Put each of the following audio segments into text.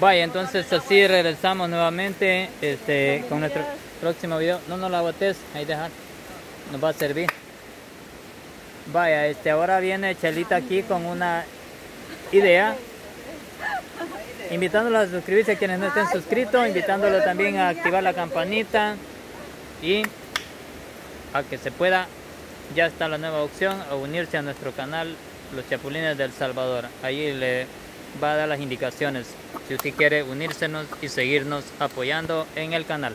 Vaya, entonces así regresamos nuevamente este, con nuestro próximo video. No nos la botes, ahí dejar. Nos va a servir. Vaya, este, ahora viene Chelita aquí con una idea. Invitándolo a suscribirse a quienes no estén suscritos, invitándolo también a activar la campanita y a que se pueda, ya está la nueva opción, a unirse a nuestro canal Los Chapulines del Salvador. Ahí le va a dar las indicaciones si usted quiere unírsenos y seguirnos apoyando en el canal.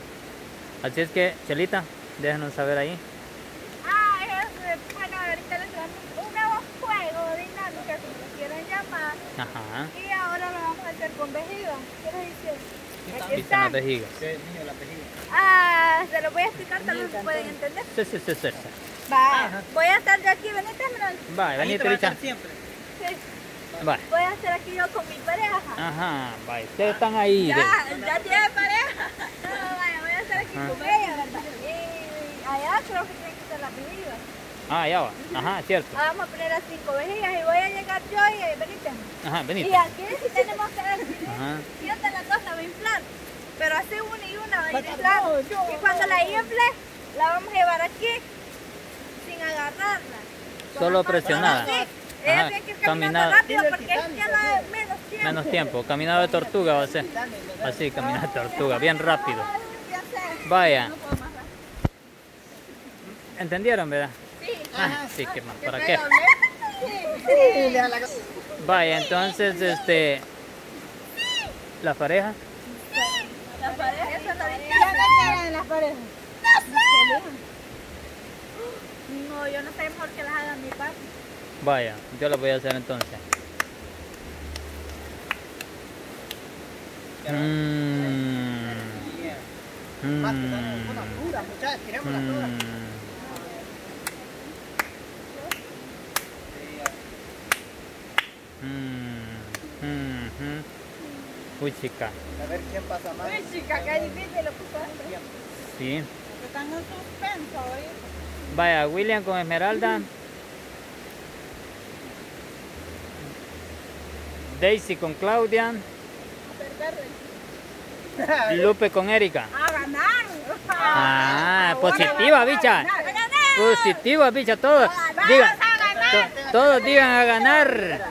Así es que, Chelita, déjanos saber ahí. Ah, es, bueno, ahorita les damos un nuevo juego dinámica, si lo quieren llamar. Ajá. Y ahora lo vamos a hacer con vejiga. ¿Qué les dice? Aquí Viste las vejigas. Ah, se lo voy a explicar, tal vez pueden entender. Sí, sí, sí, sí. Va, voy a estar yo aquí, venite, Manuel. Va, venite, bicha. siempre. Voy a estar aquí yo con mi pareja. Ajá, va. Ustedes están ahí. de- Ya, ya tiene pareja. No, vaya, voy a estar aquí Ah. con ella, ¿verdad? Y allá creo que tiene que estar la vejiga. Ah, ya va. Ajá, cierto. Vamos a poner a cinco vejigas y voy a llegar yo y eh, venite. Ajá, Y venite. aquí sí tenemos que decir, Ajá. yo de las dos la voy a inflar. Pero así una y una va a ir inflando. Y cuando la infle, la vamos a llevar aquí sin agarrarla. Solo la presionada. Ajá, tiene que rápido porque es que la menos tiempo. Menos tiempo. Caminado de tortuga va a ser. Así, caminado de tortuga. Bien rápido. Ya sé. Vaya. No. ¿Entendieron, verdad? Sí. Ah, sí, que más. ¿Para ¿Qué qué? Vaya, entonces, este... La pareja. La pareja, eso no. ¿Qué las parejas? No, yo no sé mejor que las haga mi papi. Vaya, yo lo voy a hacer entonces. Mm. Que Mm. Mm. Mm. Uy, chica. A ver quién pasa más. Uy, chica, qué difícil lo puso. Sí. Están en suspenso, ¿oí? Vaya, William con Esmeralda. Daisy con Claudia. Lupe con Erika. A ganar. Ah, positiva, bicha. Positiva, bicha, todos. Digan, to- todos digan a ganar.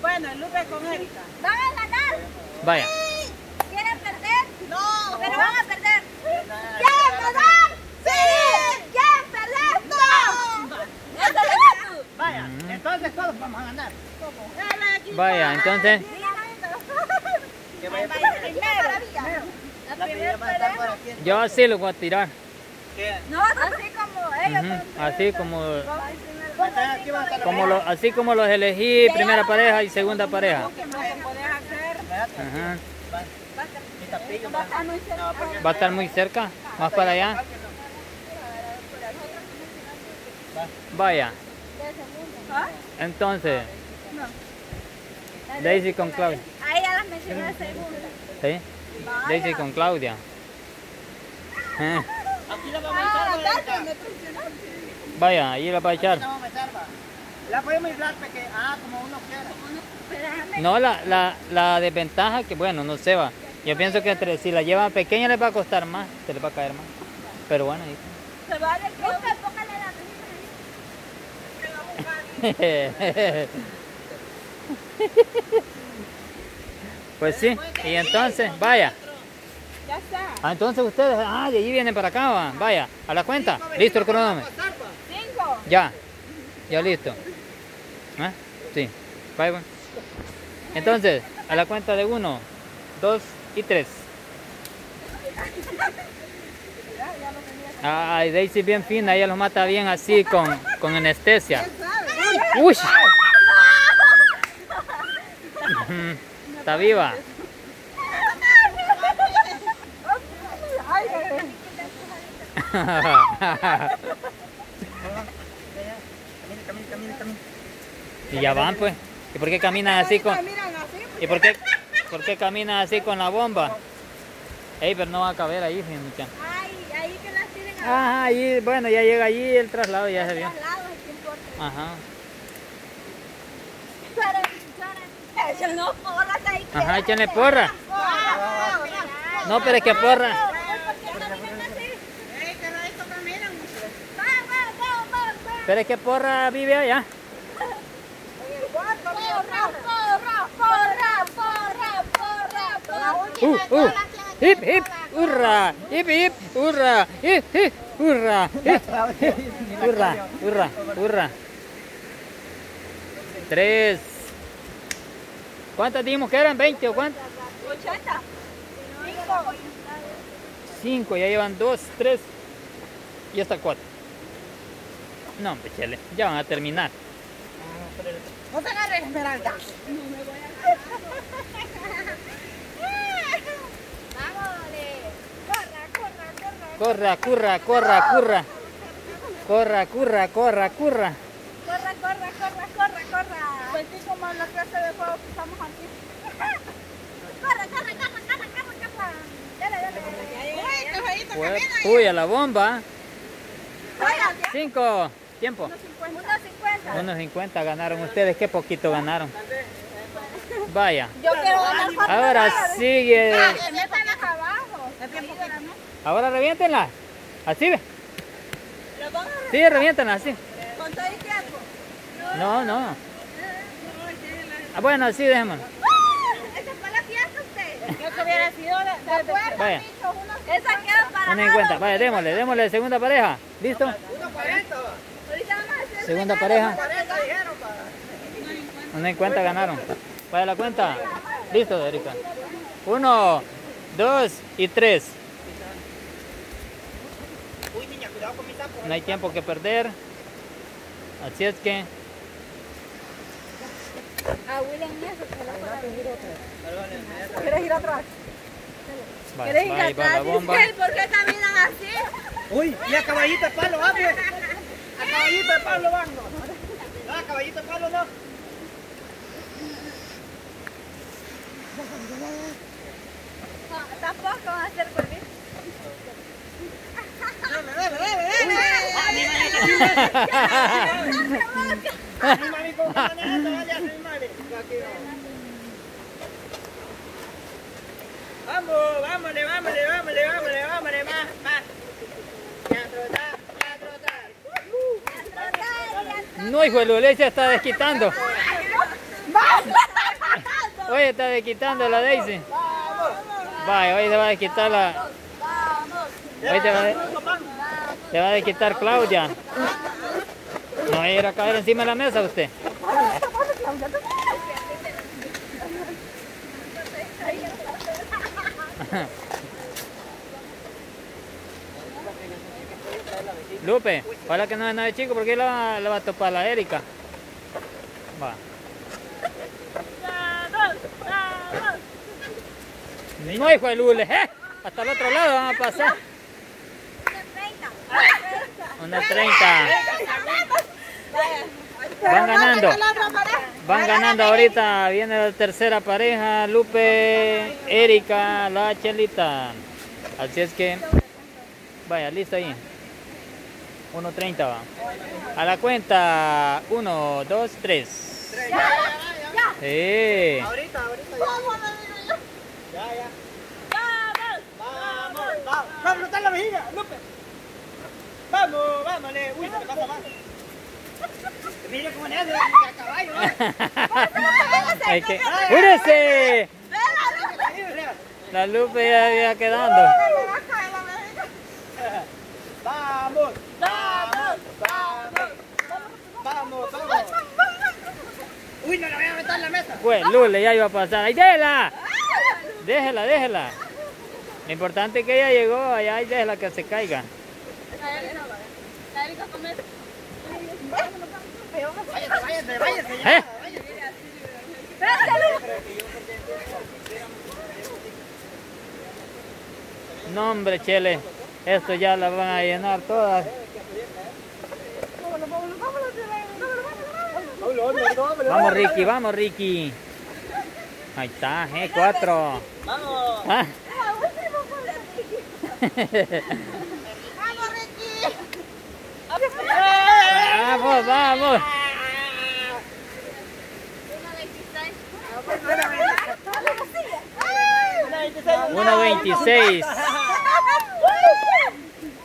Bueno, Lupe con Erika. Van a ganar. Vaya. ¿Quieren perder? No. Pero van a perder. ¿Quieren ganar? Sí. ¿Quieren perder? No. Eso es lo Vaya, entonces todos vamos a ganar. Vaya, entonces. Que vaya primero. La La primera primera va a estar por pareja. aquí. Yo así lo voy a tirar. No, así como ellos. Ujú, Así como, lo, así como los elegí, primera pareja y segunda pareja. Ajá. Mi tapillo, Va a estar muy cerca. Va a estar muy cerca, más para allá. Vaya, ¿Ah? entonces, Daisy con Claudia. Ahí ya las mencioné de segunda. ¿Sí? Daisy con Claudia. Eh, Aquí la vamos a echar, Ah, presionaste. Vaya, ahí la va a echar. La vamos a echar, va. La podemos inflar porque, ah, como uno quiera. No, la, la, la desventaja que, bueno, no se va. Yo pienso que entre, si la llevan pequeña les va a costar más, se les va a caer más. Pero bueno, ahí Se va de Lupe, póngale la rejita Pues sí, y entonces, vaya. Ya está. Ah, entonces ustedes, ah, de allí vienen para acá, va. vaya, a la cuenta. Listo el cronómetro. Cinco. Ya, ya listo. ¿Ah? Sí, bye, bye. Entonces, a la cuenta de uno, dos y tres. Ay, Daisy bien fina, ella los mata bien así con, con anestesia. ¡Uy! Está viva. Camina, camina, camina, camina. y ya van pues. ¿Y por qué caminan así con.? ¿Y por qué, por qué caminan así con la bomba? Ey, pero no va a caber ahí, muchacha. Ay, ahí que las tiren a Ajá, ahí, bueno, ya llega allí el traslado, ya se vio. Ajá. No, porras ahí. Ajá, échenle porra. No, pero es que porra. Pero es que porra vive allá. Uh, uh. Hip, hip, hurra, hip, hip, hurra, hip, hip, hurra, hip, hurra, hurra, hurra. Tres. ¿Cuántas dijimos que eran? ¿20 o cuántas? 80. Cinco, ya llevan dos, tres y hasta cuatro. No, hombre, chele, ya van a terminar. No te agarres, Esmeralda. Vámonos. Corra, corra, corra. Corra, curra, corra, curra. Corra, curra, corra, curra. Corra, corra, corra, corra, corra. Sentí como la clase de juego que estamos aquí. Corra, corra, corra, corra, corra, corra. Dale, dale, dale. Pues, Uy, a la bomba. Oigan, Cinco. Tiempo. 1.50. Unos 50 ganaron ustedes. Qué poquito ganaron. Vaya. Yo quiero ganar Ahora sigue. Métanlas abajo. Ahora reviéntenla. Así ve. ¿Lo van a Sí, reviéntenla así. con todo el tiempo? No, no. Ah, bueno, así dejémoslo. ¡Ah! Esa fue la fiesta usted. Yo que hubiera sido la, ¿Se acuerdan, Vaya. Esa queda para Unos 50. Vaya, démosle, démosle segunda pareja. ¿Listo? 1.40, Ahorita vamos a hacer Segunda pareja. 40 dijeron, pa. Unos 50 ganaron. Vaya la cuenta. Listo, Erika. Uno, dos y tres. Uy, niña, cuidado con mi sapo. No hay tiempo que perder. Así es que. A William eso ¿Quieres ir atrás? ¿Quieres ir vaya, va la atrás? bomba. ¿por qué caminan así? Uy, y a caballito de palo, va, pues. A caballito de palo, va. No, a caballito de palo, no. Tampoco van a hacer cuervito. Dale, dale, dale, dale. Vamos. Vámonos, vámonos, vámonos, vámonos, vámonos, más, más. Ya trotar, ya trotar. No, hijo de se está desquitando. Oye, está desquitando la Daisy. Vaya, hoy se va a desquitar la. Hoy se va a, va a Claudia. No va a ir a caer encima de la mesa usted. Lupe, ojalá que no es nada de chico porque la, va- la va a topar la Erika. Va. No, hijo de Lule, ¿eh? Hasta el otro lado van a pasar. Una 30. Van ganando. Van ganando ahorita. Viene la tercera pareja. Lupe, Erika, la Chelita. Así es que. Vaya, listo ahí. 1.30 va. A la cuenta. 1, 2, 3. Sí. Ahorita, ahorita ya. Ya, ya. Vamos, vamos. Vamos a flotar la vejiga, Lupe. Vamos, vámonos. Uy, se me pasa más. Mire cómo le hace a caballo. ¡Púrese! La Lupe ya había quedando. Vamos, vamos, vamos. Vamos, vamos. Uy, no le voy a meter en la mesa. Pues Lule ya iba a pasar. ¡Ay, déjela! Déjela, déjela. Lo importante es que ella llegó allá y déjela que se caiga. Váyase, váyase, váyase. ya, ¿Eh? No, hombre, Chele. Esto ya la van a llenar todas. Vamos, Ricky, vamos, Ricky. Ahí está, eh, cuatro. Vamos. Ah. vamos, vamos. Ah, bueno, 1.26.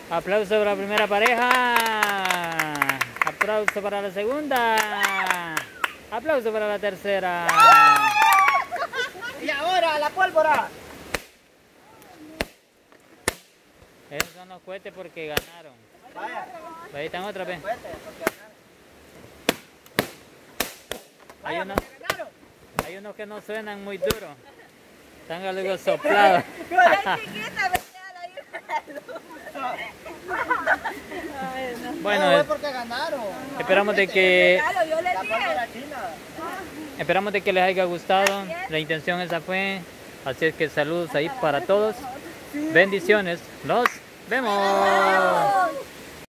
Aplauso para la primera pareja. Aplauso para la segunda. Aplauso para la tercera. Y ahora, la pólvora. Esos son los cohetes porque ganaron. Vaya, Ahí están otra vez. Hay unos, hay unos que no suenan muy duro. Están algo soplados. Bueno, ganaron. esperamos de que esperamos de que les haya gustado. La intención esa fue. Así es que saludos ahí para todos. Bendiciones. Nos vemos.